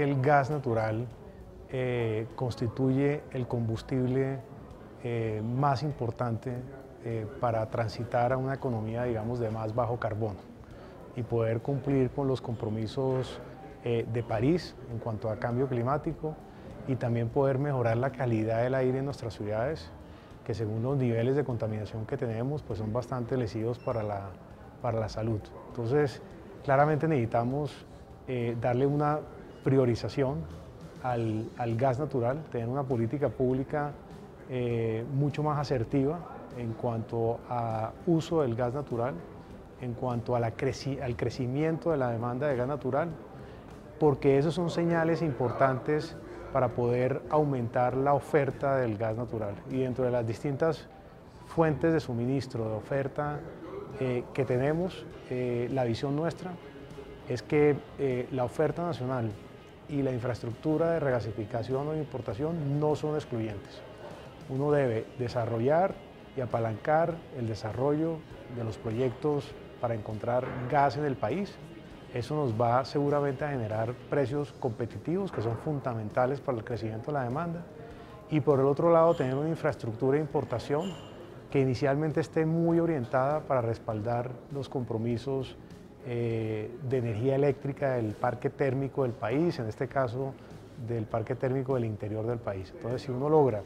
que el gas natural eh, constituye el combustible eh, más importante eh, para transitar a una economía, digamos, de más bajo carbono y poder cumplir con los compromisos de París en cuanto a cambio climático y también poder mejorar la calidad del aire en nuestras ciudades, que según los niveles de contaminación que tenemos, pues son bastante lesivos para la, para la salud. Entonces, claramente necesitamos darle una priorización al, gas natural, tener una política pública eh, mucho más asertiva en cuanto a uso del gas natural, en cuanto a la al crecimiento de la demanda de gas natural, porque esos son señales importantes para poder aumentar la oferta del gas natural. Y dentro de las distintas fuentes de suministro, de oferta eh, que tenemos, eh, la visión nuestra es que la oferta nacional y la infraestructura de regasificación o importación no son excluyentes. Uno debe desarrollar y apalancar el desarrollo de los proyectos para encontrar gas en el país. Eso nos va seguramente a generar precios competitivos que son fundamentales para el crecimiento de la demanda. Y por el otro lado, tener una infraestructura de importación que inicialmente esté muy orientada para respaldar los compromisos eh, de energía eléctrica del parque térmico del país, en este caso del parque térmico del interior del país. Entonces, si uno logra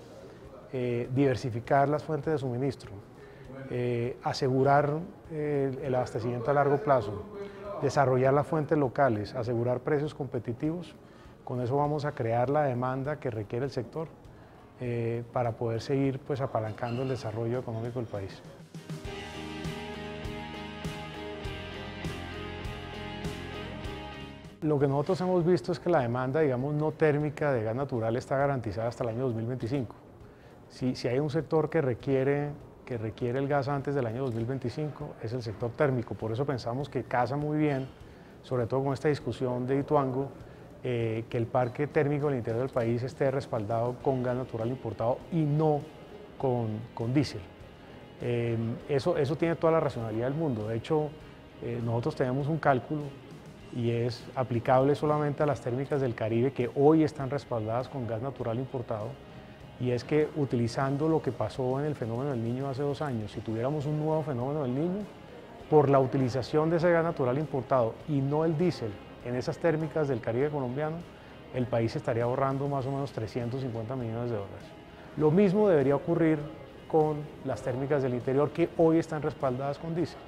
eh, diversificar las fuentes de suministro, eh, asegurar el abastecimiento a largo plazo, desarrollar las fuentes locales, asegurar precios competitivos, con eso vamos a crear la demanda que requiere el sector para poder seguir pues, apalancando el desarrollo económico del país. Lo que nosotros hemos visto es que la demanda, digamos, no térmica de gas natural está garantizada hasta el año 2025. Si, si hay un sector que requiere, que requiere el gas antes del año 2025, es el sector térmico. Por eso pensamos que casa muy bien, sobre todo con esta discusión de Ituango, eh, que el parque térmico del interior del país esté respaldado con gas natural importado y no con, con diésel. Eh, eso, eso tiene toda la racionalidad del mundo. De hecho, eh, nosotros tenemos un cálculo y es aplicable solamente a las térmicas del Caribe que hoy están respaldadas con gas natural importado y es que utilizando lo que pasó en el fenómeno del niño hace dos años, si tuviéramos un nuevo fenómeno del niño, por la utilización de ese gas natural importado y no el diésel en esas térmicas del Caribe colombiano, el país estaría ahorrando más o menos 350 millones de dólares. Lo mismo debería ocurrir con las térmicas del interior que hoy están respaldadas con diésel.